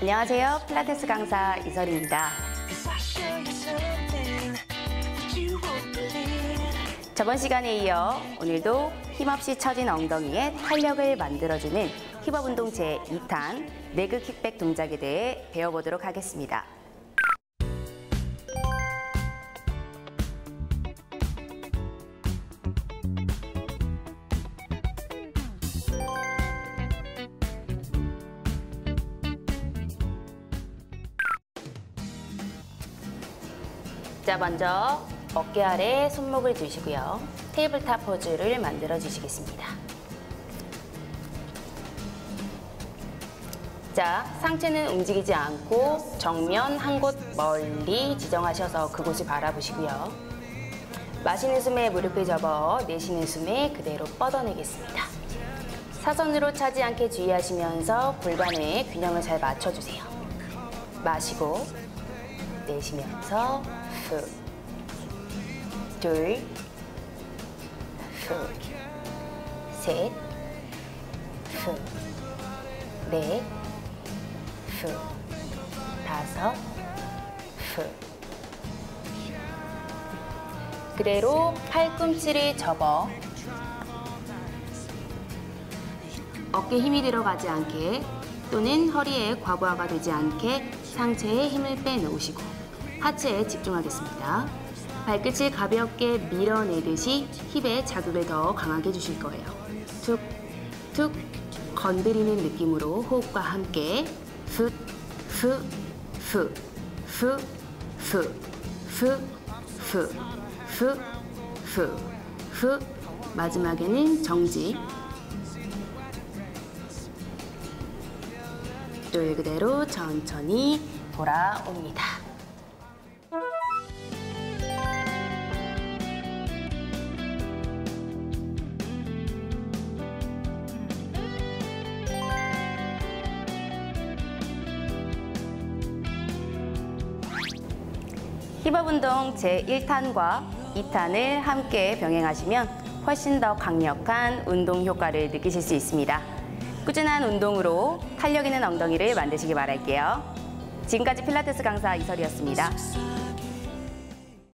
안녕하세요. 필라테스 강사 이설입니다. 저번 시간에 이어 오늘도 힘없이 처진 엉덩이에 탄력을 만들어주는 힙업 운동 제2탄 레그 킥백 동작에 대해 배워보도록 하겠습니다. 자, 먼저 어깨 아래 손목을 두시고요. tabletop 포즈를 만들어 주시겠습니다. 자, 상체는 움직이지 않고 정면 한 곳 멀리 지정하셔서 그곳을 바라보시고요. 마시는 숨에 무릎을 접어 내쉬는 숨에 그대로 뻗어내겠습니다. 사선으로 차지 않게 주의하시면서 골반의 균형을 잘 맞춰주세요. 마시고 내쉬면서 후, 둘, 후, 셋, 후, 넷, 후, 다섯, 후. 그대로 팔꿈치를 접어 어깨 힘이 들어가지 않게 또는 허리에 과부하가 되지 않게 상체에 힘을 빼놓으시고 하체에 집중하겠습니다. 발끝을 가볍게 밀어내듯이 힙에 자극을 더 강하게 주실 거예요. 툭, 툭 건드리는 느낌으로 호흡과 함께 후, 후, 후, 후, 후, 후, 후, 후, 후, 후 마지막에는 정지 둘 그대로 천천히 돌아옵니다. 힙업 운동 제1탄과 2탄을 함께 병행하시면 훨씬 더 강력한 운동 효과를 느끼실 수 있습니다. 꾸준한 운동으로 탄력 있는 엉덩이를 만드시기 바랄게요. 지금까지 필라테스 강사 이설이었습니다.